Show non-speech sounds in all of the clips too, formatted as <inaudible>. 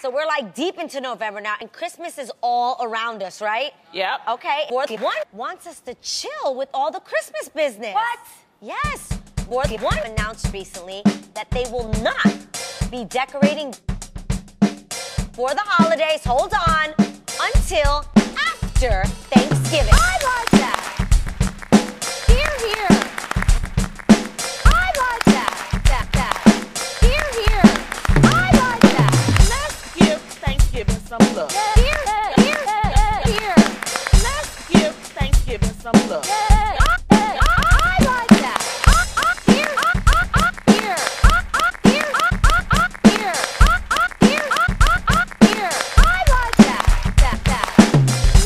So we're like deep into November now, and Christmas is all around us, right? Yep. Okay. Worthy One wants us to chill with all the Christmas business. What? Yes. Worthy One announced recently that they will not be decorating for the holidays. Hold on until after Thanksgiving. I like some love. Here, here, here. Let's give Thanksgiving some love. I, I like that. Here, here, here, here, here, here. I like that. That, that.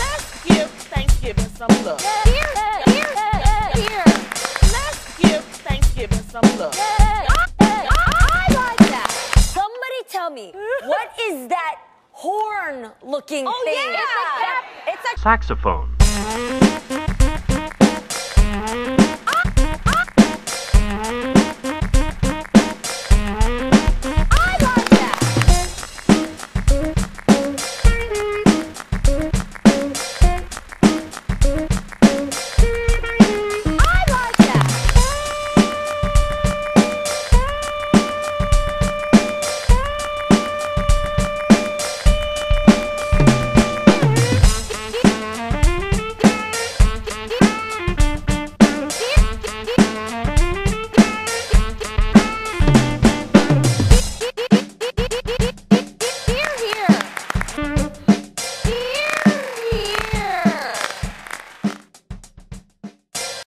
Let's give Thanksgiving some love. Here, here, here. Let's give Thanksgiving some love. I like that. Somebody tell me, <laughs> what is that horn looking Oh, thing? yeah. It's a, it's a Saxophone.